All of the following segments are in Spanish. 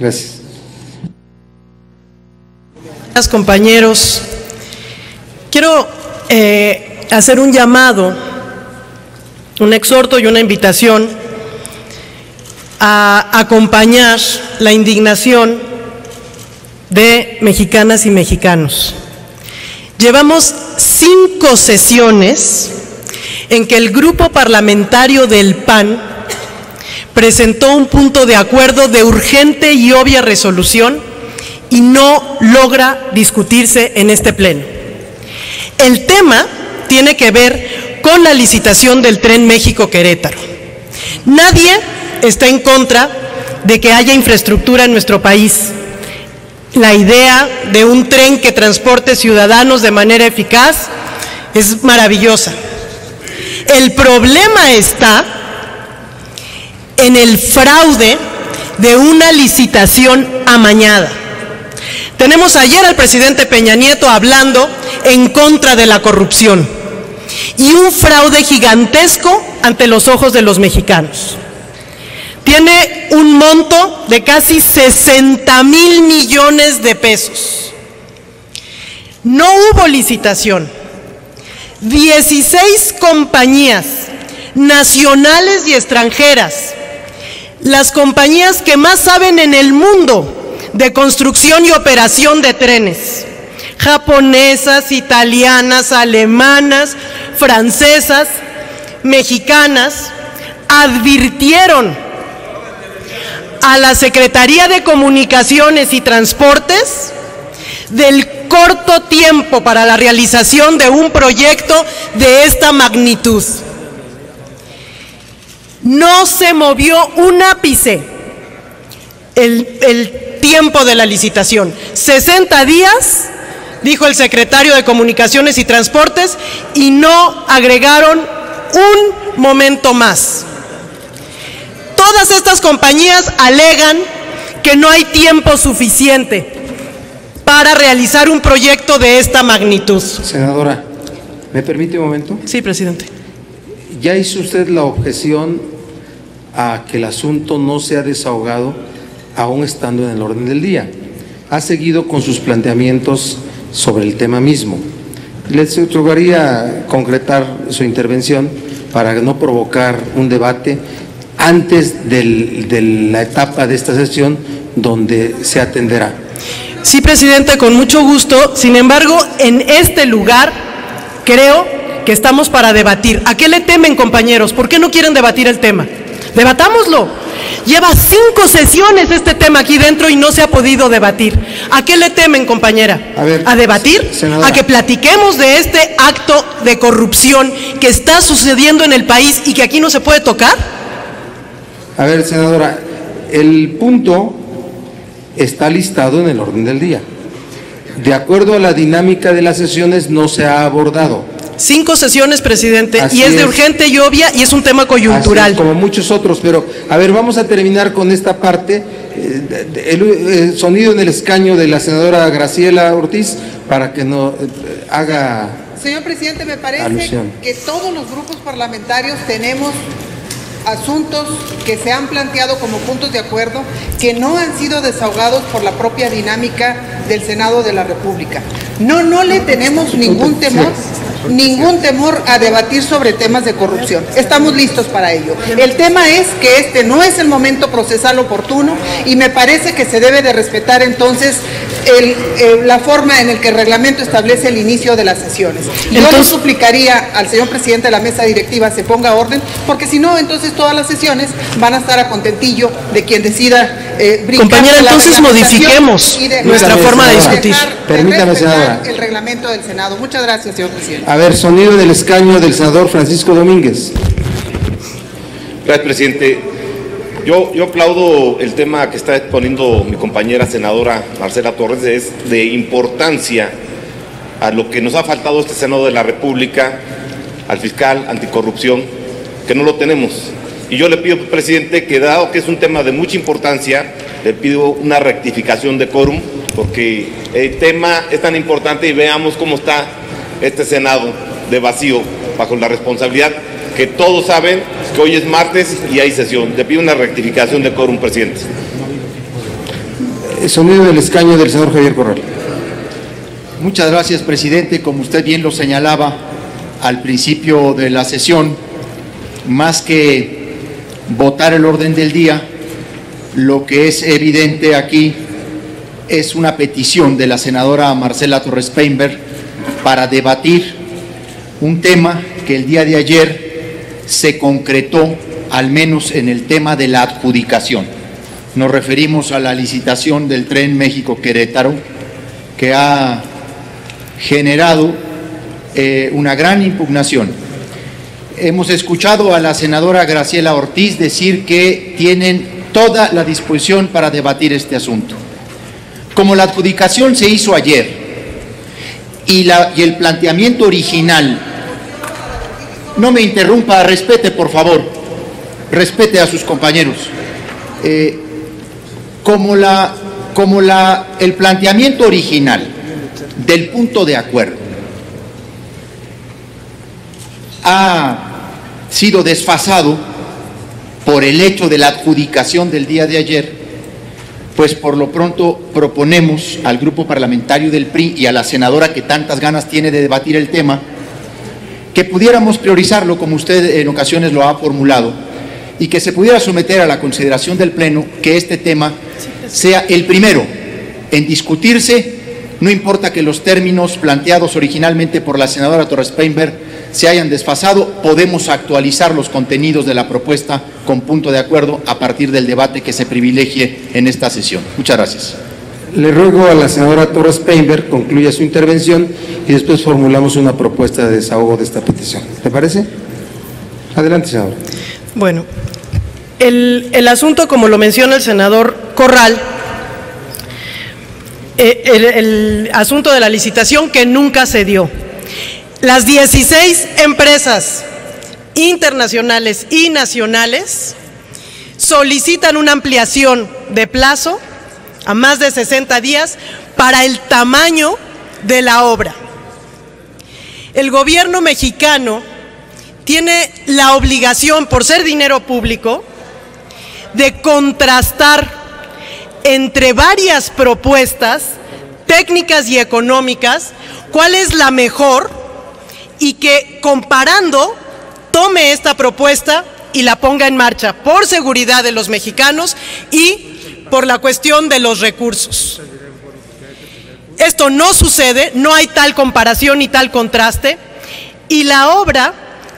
Gracias. Gracias, compañeros. Quiero eh, hacer un llamado, un exhorto y una invitación a acompañar la indignación de mexicanas y mexicanos. Llevamos cinco sesiones en que el grupo parlamentario del PAN presentó un punto de acuerdo de urgente y obvia resolución y no logra discutirse en este pleno. El tema tiene que ver con la licitación del tren México-Querétaro. Nadie está en contra de que haya infraestructura en nuestro país. La idea de un tren que transporte ciudadanos de manera eficaz es maravillosa. El problema está en el fraude de una licitación amañada. Tenemos ayer al presidente Peña Nieto hablando en contra de la corrupción y un fraude gigantesco ante los ojos de los mexicanos. Tiene un monto de casi 60 mil millones de pesos. No hubo licitación. 16 compañías nacionales y extranjeras, las compañías que más saben en el mundo de construcción y operación de trenes, japonesas, italianas, alemanas, francesas, mexicanas, advirtieron a la Secretaría de Comunicaciones y Transportes del corto tiempo para la realización de un proyecto de esta magnitud. No se movió un ápice el, el tiempo de la licitación. 60 días, dijo el secretario de Comunicaciones y Transportes, y no agregaron un momento más. Todas estas compañías alegan que no hay tiempo suficiente para realizar un proyecto de esta magnitud. Senadora, ¿me permite un momento? Sí, presidente. ¿Ya hizo usted la objeción a que el asunto no sea desahogado aún estando en el orden del día? Ha seguido con sus planteamientos sobre el tema mismo. Les rogaría concretar su intervención para no provocar un debate antes de la etapa de esta sesión donde se atenderá. Sí, presidente, con mucho gusto. Sin embargo, en este lugar creo que estamos para debatir. ¿A qué le temen, compañeros? ¿Por qué no quieren debatir el tema? Debatámoslo. Lleva cinco sesiones este tema aquí dentro y no se ha podido debatir. ¿A qué le temen, compañera? A, ver, ¿A debatir? senadora. ¿A que platiquemos de este acto de corrupción que está sucediendo en el país y que aquí no se puede tocar? A ver, senadora, el punto está listado en el orden del día. De acuerdo a la dinámica de las sesiones no se ha abordado. Cinco sesiones, presidente, Así y es de urgente y obvia y es un tema coyuntural. es, como muchos otros, pero a ver, vamos a terminar con esta parte. eh, el, eh, sonido en el escaño de la senadora Graciela Ortiz para que no eh, haga Señor presidente, me parece Alusión. que todos los grupos parlamentarios tenemos asuntos que se han planteado como puntos de acuerdo que no han sido desahogados por la propia dinámica del Senado de la República. No, no le tenemos ningún temor, ningún temor a debatir sobre temas de corrupción. Estamos listos para ello. El tema es que este no es el momento procesal oportuno y me parece que se debe de respetar entonces el- eh, la forma en el que el reglamento establece el inicio de las sesiones. Yo le suplicaría al señor presidente de la mesa directiva se ponga orden, porque si no, entonces todas las sesiones van a estar a contentillo de quien decida eh, brincar Compañera, de la entonces modifiquemos de- nuestra forma de discutir. Permítame, senadora. El reglamento del Senado. Muchas gracias, señor presidente. A ver, sonido en el escaño del senador Francisco Domínguez. Gracias, presidente. Yo, yo aplaudo el tema que está exponiendo mi compañera senadora Marcela Torres, es de importancia a lo que nos ha faltado este Senado de la República, al fiscal anticorrupción, que no lo tenemos. Y yo le pido, presidente, que dado que es un tema de mucha importancia, le pido una rectificación de quórum, porque el tema es tan importante y veamos cómo está este Senado de vacío, bajo la responsabilidad que todos saben que hoy es martes y hay sesión. Le pido una rectificación de quórum, presidente. El sonido del escaño del senador Javier Corral. Muchas gracias, presidente. Como usted bien lo señalaba al principio de la sesión, más que votar el orden del día, lo que es evidente aquí es una petición de la senadora Marcela Torres Peinberg para debatir un tema que el día de ayer se concretó, al menos en el tema de la adjudicación. Nos referimos a la licitación del tren México-Querétaro, que ha generado eh, una gran impugnación. Hemos escuchado a la senadora Graciela Ortiz decir que tienen toda la disposición para debatir este asunto. Como la adjudicación se hizo ayer y, la, y el planteamiento original, no me interrumpa, respete por favor, respete a sus compañeros. Eh, como la, como la, el planteamiento original del punto de acuerdo ha sido desfasado por el hecho de la adjudicación del día de ayer, pues por lo pronto proponemos al grupo parlamentario del PRI y a la senadora que tantas ganas tiene de debatir el tema, que pudiéramos priorizarlo como usted en ocasiones lo ha formulado y que se pudiera someter a la consideración del Pleno que este tema sea el primero en discutirse, no importa que los términos planteados originalmente por la senadora Torres Peinberg se hayan desfasado, podemos actualizar los contenidos de la propuesta con punto de acuerdo a partir del debate que se privilegie en esta sesión. Muchas gracias. Le ruego a la senadora Torres Peinberg concluya su intervención y después formulamos una propuesta de desahogo de esta petición. ¿Te parece? Adelante, senadora. Bueno, el, el asunto, como lo menciona el senador Corral, eh, el, asunto de la licitación que nunca se dio. Las 16 empresas internacionales y nacionales solicitan una ampliación de plazo a más de 60 días para el tamaño de la obra. El gobierno mexicano tiene la obligación, por ser dinero público, de contrastar entre varias propuestas técnicas y económicas cuál es la mejor y que comparando tome esta propuesta y la ponga en marcha por seguridad de los mexicanos y por la cuestión de los recursos. Esto no sucede, no hay tal comparación ni tal contraste y la obra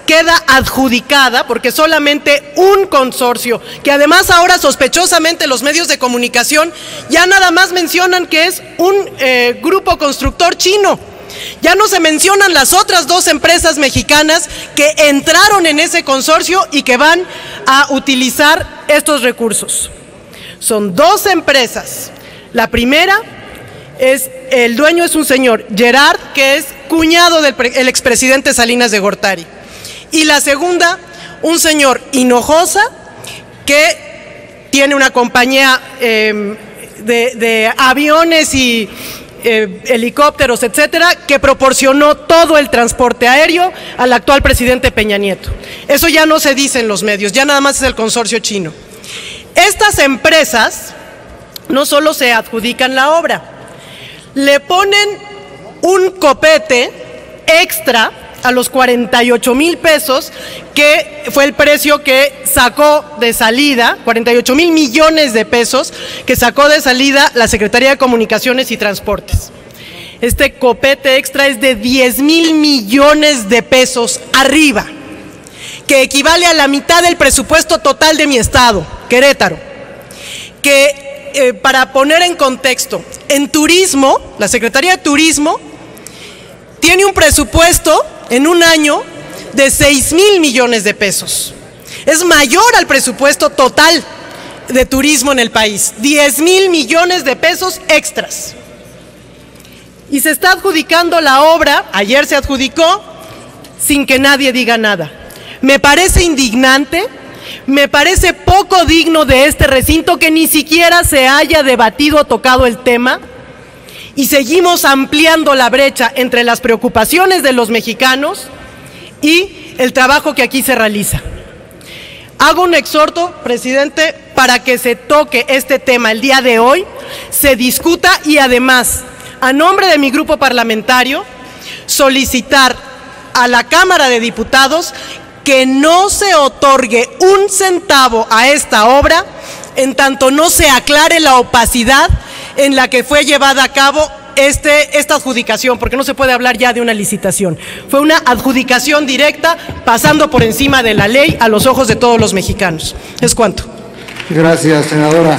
queda adjudicada porque solamente un consorcio, que además ahora sospechosamente los medios de comunicación ya nada más mencionan que es un eh, grupo constructor chino. Ya no se mencionan las otras dos empresas mexicanas que entraron en ese consorcio y que van a utilizar estos recursos. Son dos empresas. La primera es, el dueño es un señor, Gerard, que es cuñado del el expresidente Salinas de Gortari. Y la segunda, un señor Hinojosa, que tiene una compañía de, de aviones y eh, helicópteros, etcétera, que proporcionó todo el transporte aéreo al actual presidente Peña Nieto. Eso ya no se dice en los medios, ya nada más es el consorcio chino. Estas empresas no solo se adjudican la obra, le ponen un copete extra a los 48 mil pesos, que fue el precio que sacó de salida, 48 mil millones de pesos, que sacó de salida la Secretaría de Comunicaciones y Transportes. Este copete extra es de 10 mil millones de pesos arriba, que equivale a la mitad del presupuesto total de mi estado, Querétaro. Que eh, para poner en contexto, en turismo, la Secretaría de Turismo tiene un presupuesto en un año de 6 mil millones de pesos. Es mayor al presupuesto total de turismo en el país, 10 mil millones de pesos extras. Y se está adjudicando la obra, ayer se adjudicó, sin que nadie diga nada. Me parece indignante, me parece poco digno de este recinto que ni siquiera se haya debatido o tocado el tema y seguimos ampliando la brecha entre las preocupaciones de los mexicanos y el trabajo que aquí se realiza. Hago un exhorto, presidente, para que se toque este tema el día de hoy, se discuta y además, a nombre de mi grupo parlamentario, solicitar a la Cámara de Diputados que no se otorgue un centavo a esta obra en tanto no se aclare la opacidad en la que fue llevada a cabo este, esta adjudicación, porque no se puede hablar ya de una licitación. Fue una adjudicación directa, pasando por encima de la ley a los ojos de todos los mexicanos. Es cuanto. Gracias, senadora.